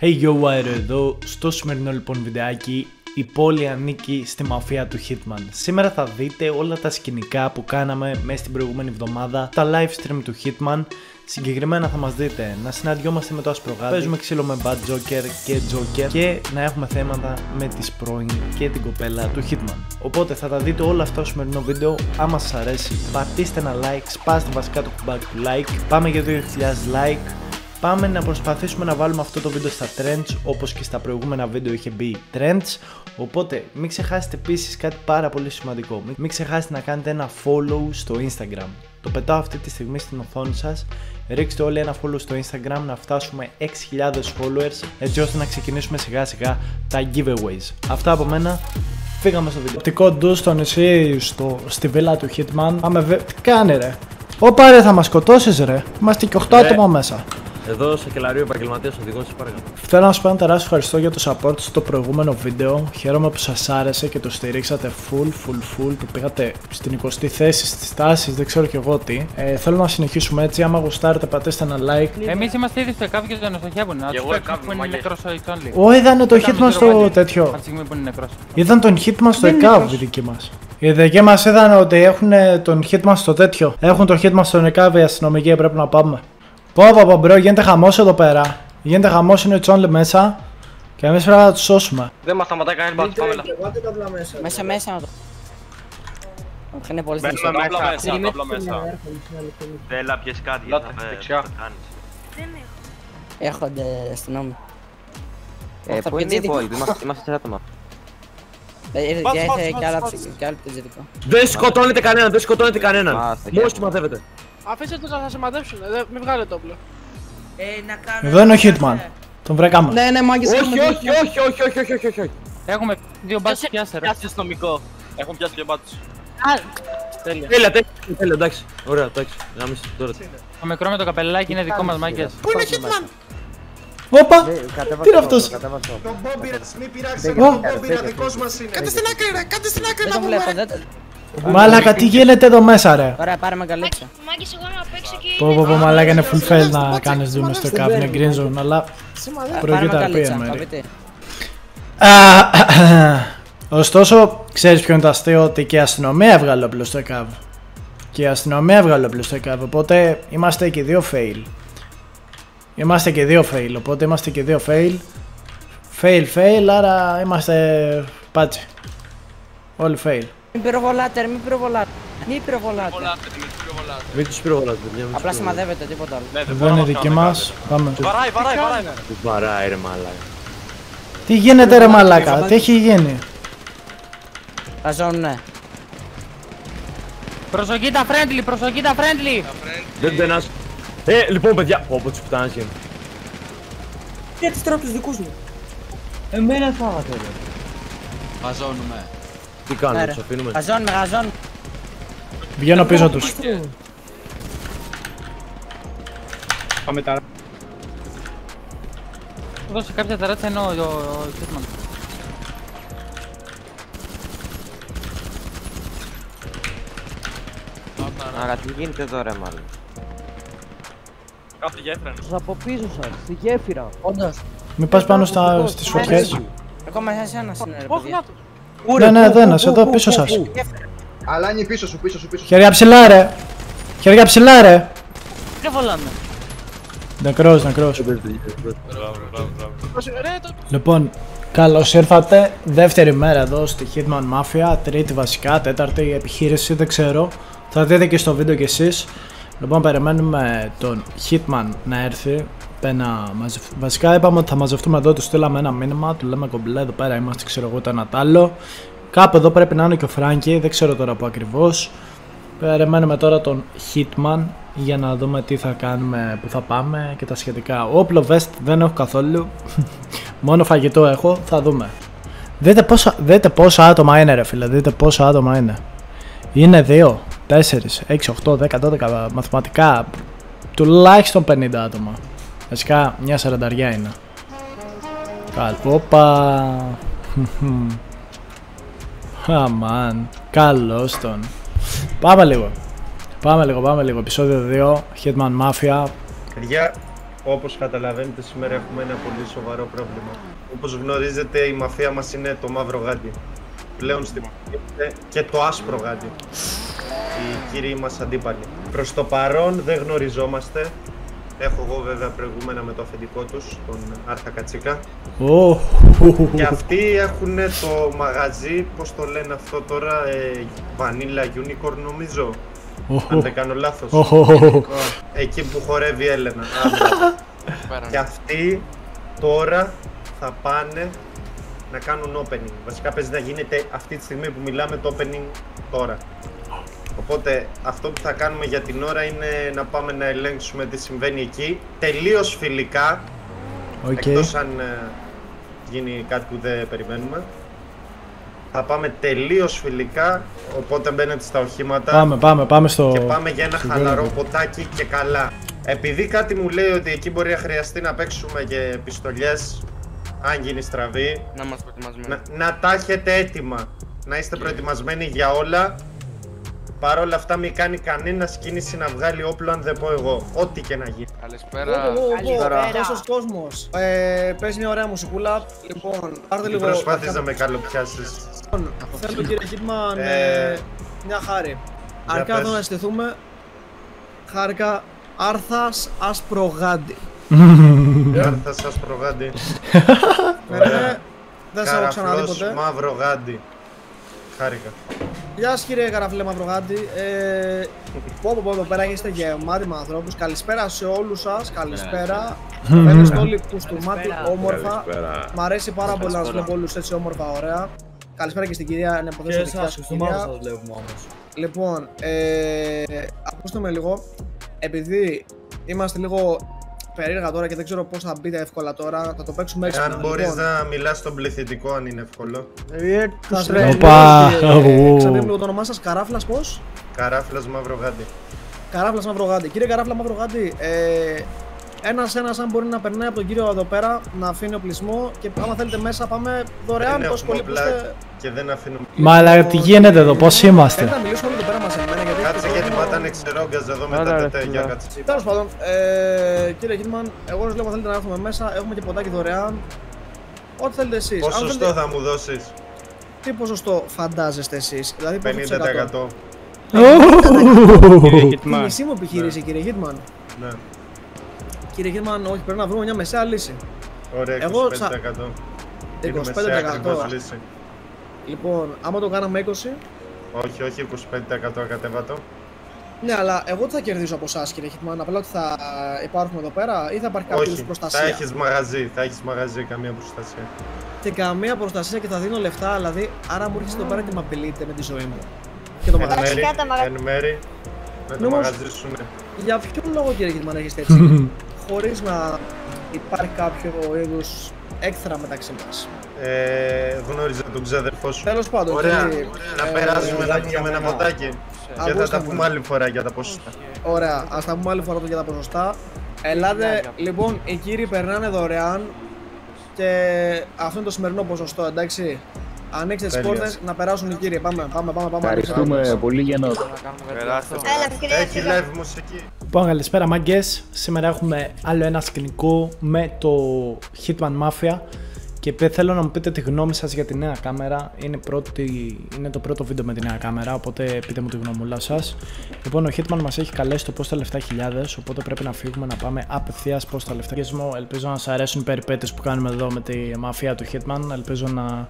Hey yo, Wire εδώ. Στο σημερινό λοιπόν βιντεάκι η πόλη ανήκει στη μαφία του Hitman. Σήμερα θα δείτε όλα τα σκηνικά που κάναμε μέσα στην προηγούμενη εβδομάδα, τα live stream του Hitman. Συγκεκριμένα θα μας δείτε να συναντιόμαστε με το άσπρο παίζουμε ξύλο με Bad Joker και Joker και να έχουμε θέματα με τη πρώην και την κοπέλα του Hitman. Οπότε θα τα δείτε όλα αυτά στο σημερινό βίντεο. Άμα σας αρέσει πατήστε ένα like, σπάστε βασικά το κουμπάκι του like. Πάμε για 2000 like. Πάμε να προσπαθήσουμε να βάλουμε αυτό το βίντεο στα trends όπως και στα προηγούμενα βίντεο είχε μπει trends. Οπότε μην ξεχάσετε επίσης κάτι πάρα πολύ σημαντικό. Μην ξεχάσετε να κάνετε ένα follow στο instagram. Το πετάω αυτή τη στιγμή στην οθόνη σας. Ρίξτε όλοι ένα follow στο instagram να φτάσουμε 6.000 followers Έτσι ώστε να ξεκινήσουμε σιγά σιγά τα giveaways. Αυτά από μένα. Φύγαμε στο βίντεο. Οπτικό ντους στο νησί στο, στη βίλα του Hitman. Πάμε βε... Τι κάνει ρε. Ωπα ρε θα μας σκοτώσεις ρε. Είμαστε και 8 άτομα μέσα εδώ σε κελαρίο επαγγελματίας οδηγός, σα παρακαλώ. Θέλω να σας πω ένα τεράστιο ευχαριστώ για το support στο προηγούμενο βίντεο. Χαίρομαι που σας άρεσε και το στηρίξατε full, full, full. Το πήγατε στην 20η θέση στις τάσεις, δεν ξέρω κι εγώ τι. Ε, θέλω να συνεχίσουμε έτσι. Άμα γουστάρετε, πατήστε ένα like. Εμείς είμαστε ήδη στο εκάβ και τον στοχεύουν. Να τους που είναι νεκρός ο Ιτσόνλι. Ω, είδανε το hit μας στο τέτοιο. Είδαν τον hit μας στο εκάβ οι δικοί μας. Οι δικοί μας είδαν ότι έχουν τον hit μας στο τέτοιο. Έχουν τον hit μας στον εκάβ οι αστυνομικοί πρέπει να πάμε. Πω πω πω μπρο, γίνεται χαμός εδώ πέρα. Γίνεται χαμός, είναι ο Τσόνλε μέσα. Και εμείς πρέπει να τους σώσουμε. Δεν μας σταματάει κανένα μπάτς, πάμε Μέσα, μέσα να το... Είναι πολύ δύσκολο. Μέσα, μέσα, μέσα. Θέλα πιες κάτι, θα κάνεις. Έρχονται αστυνόμοι. Ε, πού είναι η πόλη, είμαστε σε άτομα. Δεν σκοτώνετε κανέναν, δεν σκοτώνετε κανέναν. Μόλις συμμαθεύετε. Αφήστε το να σας μαντέψουν, ε, Δε, μην βγάλετε όπλο. Ε, να κάνω... Εδώ είναι ο Hitman. Τον βρέκαμε. Ναι, ναι, μάγκες όχι. Όχι, όχι, όχι, όχι, όχι, όχι, όχι, όχι. Έχουμε δύο μπάτσε πιάσε, ρε. Πιάσε νομικό. Έχουν πιάσει δύο μπάτσε. Α, τέλεια. Τέλεια, τέλεια, εντάξει. Ωραία, εντάξει. Να μην τώρα. Το μικρό με το καπελάκι είναι δικό μας μάγκες. Πού είναι Hitman? Όπα! Τι είναι αυτός! Τον Μπόμπιρα, μη πειράξει, τον Μπόμπιρα δικός μας είναι. Κάντε στην άκρη ρε, κάντε στην άκρη να βγούμε! Μαλάκα, τι γίνεται εδώ μέσα, ρε; Ωραία, πάρε μεγαλύτερα. Μάγκες εγώ να παίξω και... Πω πω πω μαλάκα είναι full fail να κάνεις zoom στο κάπου, είναι green zone, αλλά προηγείται αρπία μέρη. Ωστόσο, ξέρεις ποιο είναι το αστείο, ότι και η αστυνομία έβγαλε όπλο στο ΕΚΑΒ. Και η αστυνομία έβγαλε όπλο στο ΕΚΑΒ, οπότε είμαστε και δύο fail. Είμαστε και δύο fail, οπότε είμαστε και δύο fail. Fail, fail, άρα είμαστε πάτσι. Όλοι fail. Μην πυροβολάτε, μην πυροβολάτε. Μην πυροβολάτε. Μην τους πυροβολάτε, Απλά σημαδεύετε, τίποτα άλλο. Ναι, Εδώ είναι δική μας, πάμε. Βαράει, βαράει, βαράει. Τι βαράει ρε μαλάκα. Τι γίνεται ρε μαλάκα, τι έχει γίνει; ναι. Προσοχή τα friendly, προσοχή τα friendly. Δεν τενάς. Ε, λοιπόν παιδιά, πω τους πουτάνες γίνουν. Γιατί τρώω τους δικούς μου. Εμένα φάγατε ρε. Βαζώνουμε. Τι κάνουμε, ναι, τους αφήνουμε; Γαζόν με γαζόν. Βγαίνω πίσω τους. Πάμε τα. Δώσε κάποια τεράτσα ενώ ο Hitman. Άρα τι γίνεται εδώ ρε μάλλον; Κάπου γέφυρα είναι. από πίσω σας, στη γέφυρα. Όντως. Μην πας πάνω στα, στις φωτιές. Ακόμα εσένα είναι ρε παιδιά. Ναι, ναι, εδώ ένας, εδώ πίσω σας. Αλλά είναι πίσω σου, πίσω σου, πίσω σου. Χέρια ψηλά ρε. Χέρια ψηλά ρε. Δεν βολάμε. Νεκρός, νεκρός. Λοιπόν, καλώς ήρθατε. Δεύτερη μέρα εδώ στη Hitman Mafia. Τρίτη βασικά, τέταρτη επιχείρηση, δεν ξέρω. Θα δείτε και στο βίντεο κι εσείς. Λοιπόν, περιμένουμε τον Hitman να έρθει. Πένα, Βασικά είπαμε ότι θα μαζευτούμε εδώ, τους στείλαμε ένα μήνυμα, του λέμε κομπλέ εδώ πέρα είμαστε, ξέρω εγώ το ένα άλλο. Κάπου εδώ πρέπει να είναι και ο Φράγκη, δεν ξέρω τώρα που ακριβώς. Περιμένουμε τώρα τον Hitman για να δούμε τι θα κάνουμε, που θα πάμε και τα σχετικά. Όπλο vest δεν έχω καθόλου, μόνο φαγητό έχω, θα δούμε. Δείτε πόσα, δείτε πόσα άτομα είναι ρε φίλε, δείτε πόσα άτομα είναι. Είναι 2, 4, 6, 8, 10, 12 μαθηματικά, τουλάχιστον 50 άτομα. Βασικά μια σαρανταριά είναι. Οπα. Αμάν. Καλώς τον. Πάμε λίγο. Πάμε λίγο, πάμε λίγο. Επισόδιο 2. Hitman Mafia. Παιδιά, Όπως καταλαβαίνετε σήμερα έχουμε ένα πολύ σοβαρό πρόβλημα. Όπως γνωρίζετε η μαφία μας είναι το μαύρο γάντι. Πλέον στη μαφία και το άσπρο γάντι. Οι κύριοι μας αντίπαλοι. Προς το παρόν δεν γνωριζόμαστε. Έχω εγώ βέβαια προηγούμενα με το αφεντικό τους, τον Άρθα Κατσίκα. Oh. Και αυτοί έχουν το μαγαζί, πώς το λένε αυτό τώρα, ε, Vanilla Unicorn νομίζω. Αν δεν κάνω λάθος. Εκεί που χορεύει η Έλενα. Και αυτοί τώρα θα πάνε να κάνουν opening. Βασικά παίζει να γίνεται αυτή τη στιγμή που μιλάμε το opening τώρα. Οπότε αυτό που θα κάνουμε για την ώρα είναι να πάμε να ελέγξουμε τι συμβαίνει εκεί. Τελείως φιλικά. Okay. Εκτός αν ε, γίνει κάτι που δεν περιμένουμε. Θα πάμε τελείως φιλικά, οπότε μπαίνετε στα οχήματα. Πάμε, πάμε, πάμε στο... Και πάμε για ένα χαλαρό ποτάκι και καλά. Επειδή κάτι μου λέει ότι εκεί μπορεί να χρειαστεί να παίξουμε και πιστολιές, αν γίνει στραβή. Να είμαστε προετοιμασμένοι. Να, να τα έχετε έτοιμα. Να είστε προετοιμασμένοι για όλα. Παρ' όλα αυτά μην κάνει κανένα κίνηση να βγάλει όπλο αν δεν πω εγώ. Ό,τι και να γίνει. Καλησπέρα. Καλησπέρα. Πόσος κόσμος. Ε, παίζει μια ωραία μουσικούλα. Λοιπόν, πάρτε Μην λίγο... προσπάθεις να με καλοπιάσεις. Λοιπόν, Θέλω κύριε Χίτμαν Ε, ε, μια χάρη. Αρκά πες. εδώ να στηθούμε. Χάρηκα Άρθας Ασπρογάντη. Κάρτα σας προγάντι. Ναι, ναι, δεν σε έχω ξαναδεί Καραφλός ποτέ. μαύρο γάντι. Χάρηκα. Γεια σας κύριε Καραφλέ Μαυρογάντη. Ε, πω πω πω εδώ πέρα είστε γεμάτοι με ανθρώπους. Καλησπέρα σε όλους σας. Καλησπέρα. Φαίνεστε όλοι κουστούμάτοι, όμορφα. Μ' αρέσει πάρα πολύ να σας βλέπω όλους έτσι όμορφα, ωραία. Καλησπέρα και στην κυρία, να υποθέσω ότι σας κυρία. Λοιπόν, ε, ακούστε με λίγο. Επειδή είμαστε λίγο περίεργα τώρα και δεν ξέρω πώς θα μπείτε εύκολα τώρα, θα το παίξουμε έξω. Αν μπορείς να μιλάς στον πληθυντικό αν είναι εύκολο. Θα σας Οπα. Ξαναδείτε λίγο το όνομά σας, Καράφλας πώς; Καράφλας μαύρο γάντι. Καράφλας Μαυρογάντη. Κύριε Καράφλα Μαυρογάντη, ε, ένας ένας, αν μπορεί να περνάει από τον κύριο εδώ πέρα, να αφήνει οπλισμό και άμα θέλετε μέσα πάμε δωρεάν. Δεν Τόσο έχουμε πολύ που όπλα είστε. και δεν αφήνουμε. Μα αλλά τι γίνεται εδώ, πώς Θέλετε είμαστε; να μιλήσουμε γιατί πατάνε ξερόγκαζ εδώ με Άρα, τα ρε, τετέγια φίλε. κάτσε. Τέλος πάντων, ε, κύριε Κίτμαν, εγώ σας λέω: αν θέλετε να έρθουμε μέσα, έχουμε και ποτάκι δωρεάν. Ό,τι θέλετε εσείς. Ποσοστό θα μου δώσεις. Τι ποσοστό φαντάζεστε εσείς, δηλαδή πόσο της εκατό. 50%. Η μισή μου επιχείρηση, κύριε Χίτμαν. Ναι. Κύριε Χίτμαν, όχι, πρέπει να βρούμε μια μεσαία λύση. Ωραία, Εγώ 25%. σα- Είναι 25%. μεσαία ακριβώς λύση. Λοιπόν, άμα το κάναμε 20, Όχι, όχι, 25% ακατέβατο. Ναι, αλλά εγώ τι θα κερδίσω από εσάς, κύριε Χιτμάν. Απλά ότι θα υπάρχουμε εδώ πέρα ή θα υπάρχει κάποιος Όχι, προστασία; θα έχεις μαγαζί, θα έχεις μαγαζί, καμία προστασία. Και καμία προστασία και θα δίνω λεφτά, δηλαδή. Άρα μου έρχεσαι εδώ πέρα και με απειλείτε με τη ζωή μου. Και το Εν μαγαζί. μέρη, τα μαγα- εν μέρη, με το Όμως- μαγαζί σου, ναι. Για ποιον λόγο, κύριε Χιτμάν, έχετε έτσι, χωρίς να υπάρχει κάποιο είδους έκθρα μεταξύ μας. Ε, γνώριζα τον ξαδερφό σου. Τέλος πάντων, Ωραία, κύριε, να ε, περάσουμε να πιούμε ένα ποτάκι. Και θα Ακούστε τα με. πούμε άλλη φορά για τα ποσοστά. Ωραία, ας τα πούμε άλλη φορά το για τα ποσοστά. Ελάτε, λοιπόν, οι κύριοι περνάνε δωρεάν και αυτό είναι το σημερινό ποσοστό, εντάξει. Ανοίξτε τις Τέλεια. πόρτες να περάσουν οι κύριοι. Πάμε, πάμε, πάμε. πάμε Ευχαριστούμε πολύ για να Περάστε. Έλα, κύριε Έχει live μουσική. Λοιπόν, καλησπέρα μάγκες. Σήμερα έχουμε άλλο ένα σκηνικό με το Hitman Mafia. Και παι- θέλω να μου πείτε τη γνώμη σας για τη νέα κάμερα. Είναι, πρώτη, είναι το πρώτο βίντεο με τη νέα κάμερα, οπότε πείτε μου τη γνωμούλα σας. Λοιπόν, ο Hitman μας έχει καλέσει το πώς τα λεφτά χιλιάδες, οπότε πρέπει να φύγουμε να πάμε απευθείας πώς τα λεφτά. Γεσμό, Ελπίζω να σας αρέσουν οι περιπέτειες που κάνουμε εδώ με τη μαφία του Hitman. Ελπίζω να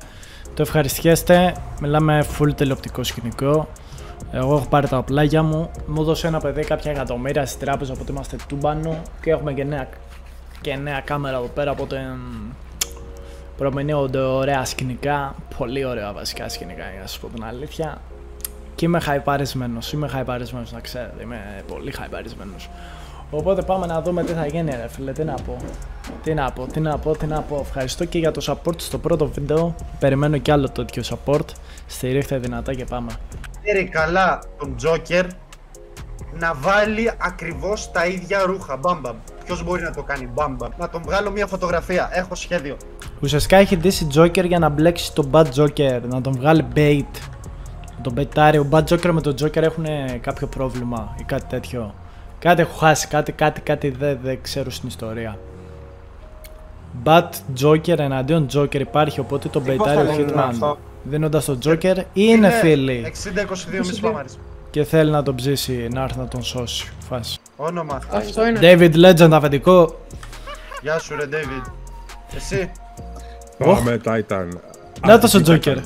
το ευχαριστιέστε. Μιλάμε full τηλεοπτικό σκηνικό. Εγώ έχω πάρει τα οπλάγια μου. Μου έδωσε ένα παιδί κάποια εκατομμύρια στη τράπεζα, οπότε είμαστε τούμπανο και έχουμε και νέα, και νέα κάμερα εδώ πέρα. Οπότε μ, προμηνύονται ωραία σκηνικά. Πολύ ωραία βασικά σκηνικά για να σα πω την αλήθεια. Και είμαι χαϊπαρισμένος. Είμαι χαϊπαρισμένος, να ξέρετε. Είμαι πολύ χαϊπαρισμένος. Οπότε πάμε να δούμε τι θα γίνει, ρε φίλε. Τι να πω. Τι να πω, τι να πω, τι να πω. Ευχαριστώ και για το support στο πρώτο βίντεο. Περιμένω κι άλλο τέτοιο support. Στηρίχτε δυνατά και πάμε. Ξέρει καλά τον Τζόκερ να βάλει ακριβώς τα ίδια ρούχα. Μπαμπαμ. Ποιος μπορεί να το κάνει μπαμπαμ. Να τον βγάλω μια φωτογραφία. Έχω σχέδιο. Ουσιαστικά έχει ντύσει Joker για να μπλέξει τον Bad Joker, να τον βγάλει bait. Να τον μπετάρει. Ο Bad Joker με τον Joker έχουν κάποιο πρόβλημα ή κάτι τέτοιο. Κάτι έχω χάσει, κάτι, κάτι, κάτι δεν, δεν ξέρω στην ιστορία. But Joker εναντίον Joker υπάρχει, οπότε τον πεϊτάρει ο Hitman δίνοντας τον Joker ή είναι φίλοι. 60-22 μισή παμάρις. Και θέλει να τον ψήσει, να έρθει να τον σώσει. Φάση. Όνομα. Αυτό είναι. David Legend αφεντικό. Γεια σου ρε David. Εσύ. Πάμε Titan. Να το στο Joker.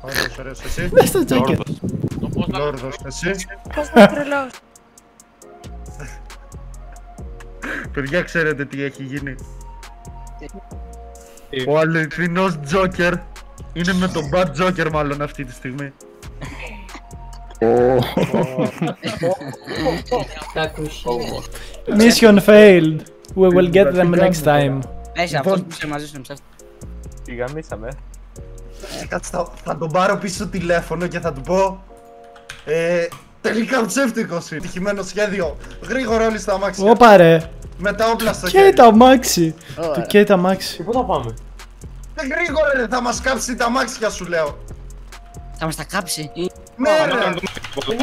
Ωραίος, ωραίος. Εσύ. Να στο Joker. Λόρδος. Εσύ. Πώς να τρελός. Παιδιά ξέρετε τι έχει γίνει. Ο αληθινός Joker είναι με τον Bad Joker μάλλον αυτή τη στιγμή. Mission failed. We will get them next time. Έχει αυτός που είσαι μαζί σου ψεύτη. Τη γαμίσαμε. Κάτσε, θα, θα τον πάρω πίσω τηλέφωνο και θα του πω. Ε, τελικά ψεύτικος είναι. Τυχημένο σχέδιο. Γρήγορα όλοι στα αμάξια. Ωπα ρε. Με τα όπλα στο Και χέρι. τα αμάξι. Του και τα αμάξι. Πού θα πάμε; Ε, Γρήγορα ρε, θα μας κάψει τα αμάξια σου λέω. Θα μας τα κάψει. Ναι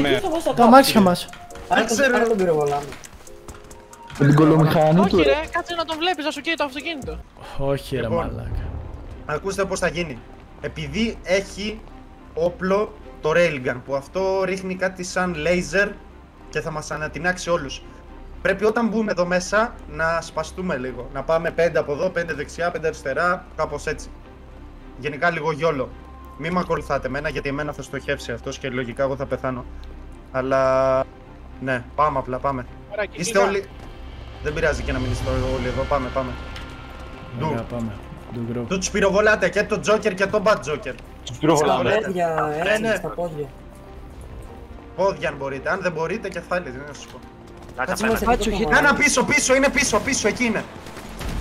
ρε, Τα αμάξια μας. δεν ξέρω. Με την κολομηχανή Όχι ρε, κάτσε να τον βλέπεις να σου καίει το αυτοκίνητο. Όχι ρε Λοιπόν. μαλάκα. Ακούστε πώς θα γίνει. Επειδή έχει όπλο το railgun που αυτό ρίχνει κάτι σαν laser και θα μας ανατινάξει όλους. Πρέπει όταν μπούμε εδώ μέσα να σπαστούμε λίγο. Να πάμε 5 από εδώ, 5 δεξιά, 5 αριστερά, κάπως έτσι. Γενικά λίγο γιόλο. Μην με ακολουθάτε εμένα γιατί εμένα θα στοχεύσει αυτός και λογικά εγώ θα πεθάνω. Αλλά ναι, πάμε απλά, πάμε. Ωραία, και Είστε κλικά. όλοι... Δεν πειράζει και να μην είστε όλοι εδώ, πάμε, πάμε. Ντου. Ωραία πάμε. Του group. Του πυροβολάτε και τον Joker και τον Bad Joker. Τους πυροβολάμε. Πόδια, έτσι, ναι. στα πόδια. Πόδια αν μπορείτε. Αν δεν μπορείτε και θα δεν να σου πω. Κάτσε Είμαστε πέρα. αυτό το Κάνα πίσω, πίσω, είναι πίσω, πίσω, εκεί είναι.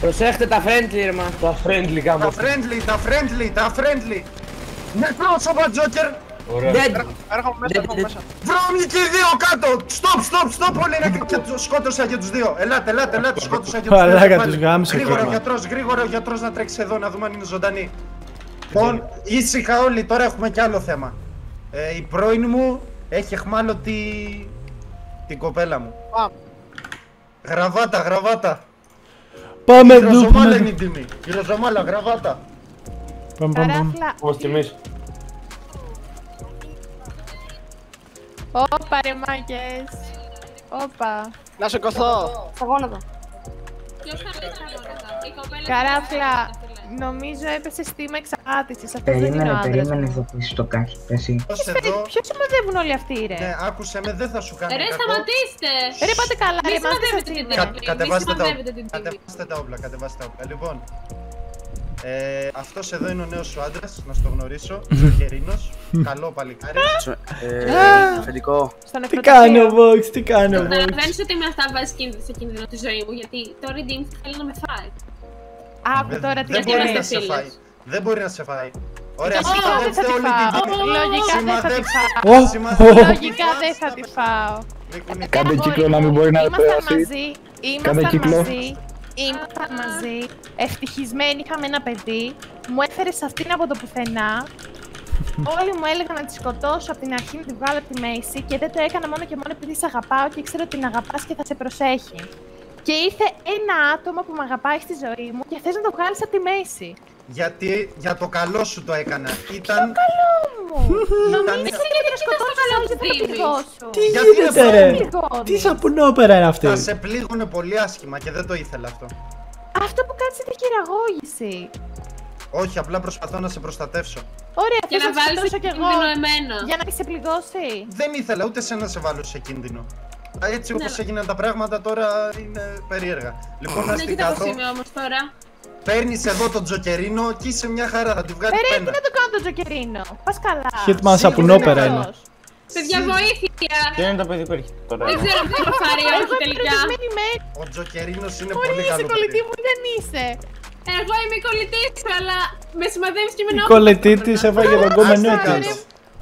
Προσέχτε τα friendly ρε μα. Τα friendly Τα γάμο. friendly, τα friendly, τα friendly. Νεκρός ο Bad Joker. Ωραία. Dead. Έρχομαι μέσα, έρχομαι μέσα. Βρώμοι και οι δύο κάτω. Stop, stop, stop. Όλοι είναι και τους σκότωσα και τους δύο. Ελάτε, ελάτε, ελάτε. Σκότωσα και τους δύο. Μαλάκα, Πάλι. τους γάμισε Γρήγορα ο ακόμα. γιατρός, γρήγορα ο γιατρός να τρέξει εδώ να δούμε αν είναι ζωντανή. Λοιπόν, ήσυχα όλοι, τώρα έχουμε κι άλλο θέμα. Ε, η πρώην μου έχει εχμάλωτη την κοπέλα μου. Πάμε. Γραβάτα, γραβάτα. Πάμε Η ντου. Ροζομάλα είναι η τιμή. Η Ροζομάλα, γραβάτα. Πάμε πάμε πάμε. Καράφλα. Όμως κι εμείς. Όπα ρε μάγκες. Όπα. Να σε κοθώ. Στα γόνατα. Καράφλα, νομίζω έπεσε στήμα εξαγάτησης. Αυτός δεν είναι ο Περίμενε, άντρας περίμενε μου. εδώ πίσω στο κάκι, εσύ. Ως εδώ, Ποιος συμμαζεύουν όλοι αυτοί ρε; ναι, άκουσε με, δεν θα σου κάνει Ρε, κακό. σταματήστε! Ρε πάτε καλά Μη ρε, μας τι σημαδεύετε σας την είναι. Κα- τιμή. κατεβάστε Μη τα σημαδεύετε την τιμή. Κατεβάστε τα όπλα, κατεβάστε τα όπλα. Λοιπόν, ε, αυτός εδώ είναι ο νέος σου άντρας, να στο γνωρίσω. Ζωγερίνος, καλό παλικάρι. Αφεντικό. Στον Τι νεκροταφείο. κάνει ο Vox, τι κάνει ο Vox. Καταλαβαίνεις ότι με αυτά βάζει σε κίνδυνο τη ζωή μου, γιατί το Redeem θέλει να με φάει. Άκου Δεν- τώρα τι δεν μπορεί να γίνεται. σε φίλες. φάει. Δεν μπορεί να σε φάει. Ωραία, Όχι, δεν θα σημαδέψτε τη όλη την φάω. τιμή. Λογικά δεν θα τη Σημαδέψτε. φάω. Ω, Σημαδέψτε. Λογικά δεν θα τη φάω. Λίκουνι. Κάντε Αγόρι κύκλο να μου, μην μπορεί να Ήμασταν περάσει. μαζί, Κάντε ήμασταν κύκλο. Μαζί, ήμασταν μαζί, ευτυχισμένοι είχαμε ένα παιδί, μου έφερες σε αυτήν από το πουθενά. Όλοι μου έλεγαν να τη σκοτώσω από την αρχή να τη βγάλω από τη μέση και δεν το έκανα μόνο και μόνο επειδή σε αγαπάω και ήξερα ότι την αγαπάς και θα σε προσέχει. Και ήρθε ένα άτομο που με αγαπάει στη ζωή μου και θες να το βγάλεις από τη μέση. Γιατί για το καλό σου το έκανα. Ήταν. Μου! Νομίζεις ότι θα σκοτώσω όλους και θα Δήμης. το πληγώσω. Τι Γιατί γίνεται ρε, ρε; πληγώνεις. Τι σαπουνόπερα είναι αυτή. Θα σε πλήγωνε πολύ άσχημα και δεν το ήθελα αυτό. Αυτό που κάνεις είναι χειραγώγηση. Όχι, απλά προσπαθώ να σε προστατεύσω. Ωραία, Για θες να να βάλεις σκοτώσω σε κι εγώ. κίνδυνο εμένα. Για να μη σε πληγώσει. Δεν ήθελα ούτε σε να σε βάλω σε κίνδυνο. Α, Έτσι Ναι. όπως έγιναν τα πράγματα τώρα είναι περίεργα. Λοιπόν, να Ναι, στην κοίτα πώς κάτω, είμαι όμως τώρα. παίρνεις εδώ τον τζοκερίνο και είσαι μια χαρά, θα τη βγάλεις Ρε, τι πένα. να το κάνω το τζοκερίνο; Πας καλά. Hitman σαπουνόπερα είναι. Παιδιά, βοήθεια! Ποιο είναι το παιδί που έρχεται τώρα. Δεν ξέρω ποιο θα πάρει Εγώ όχι είμαι τελικά. ερωτευμένη με Ο τζοκερίνος είναι Πολύ πολύ είσαι καλό κολλητή παιδί. μου, δεν είσαι. Εγώ είμαι η κολλητής σου, αλλά με σημαδεύεις και με Η νόμο. κολλητή της έφαγε τον κόμενό Άστε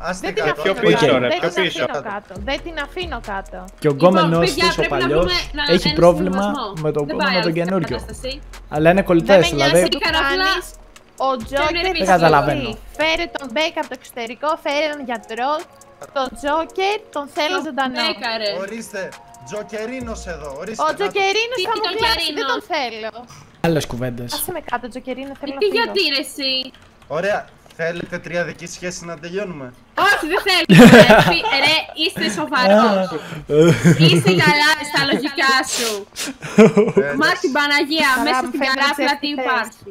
Ας δεν την αφήνω, πιο πίσω, ρε, πιο πίσω. κάτω. Δεν την αφήνω κάτω. Και ο γκόμενό τη, ο παλιός, έχει πρόβλημα με τον καινούριο. Αλλά είναι κολλητές, δηλαδή. Ο Τζόκερ δεν καταλαβαίνω. Φέρε τον Μπέικ από το εξωτερικό, φέρε τον γιατρό. Τον Τζόκερ τον θέλω ζωντανό. Ορίστε, Τζοκερίνος εδώ. Ο Τζοκερίνος θα μου κλάσει, δεν τον θέλω. Άλλες κουβέντες. Α με κάτω, Τζοκερίνο θέλω ε, να Τι γιατί, εσύ; Ωραία, θέλετε τρία δική σχέση να τελειώνουμε; Όχι, δεν θέλεις. Ρε, είστε σοβαρός. Είστε καλά στα λογικά σου. Ε, Μα την Παναγία, μέσα στην καράφλα τι υπάρχει.